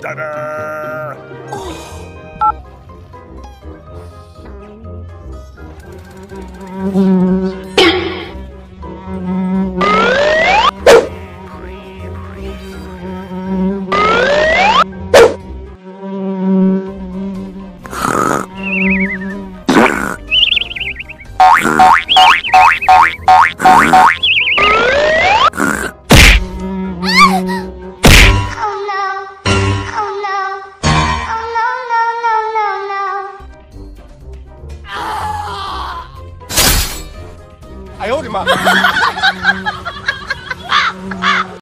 Ta-da! Oh 哎呦我的妈！